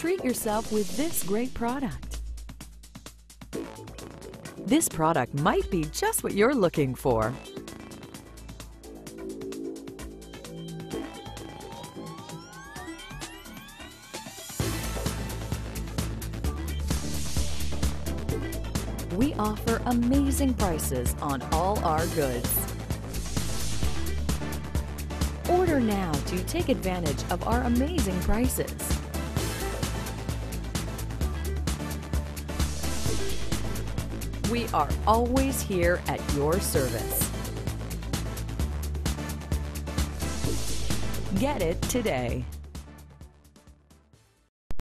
Treat yourself with this great product. This product might be just what you're looking for. We offer amazing prices on all our goods. Order now to take advantage of our amazing prices. We are always here at your service. Get it today.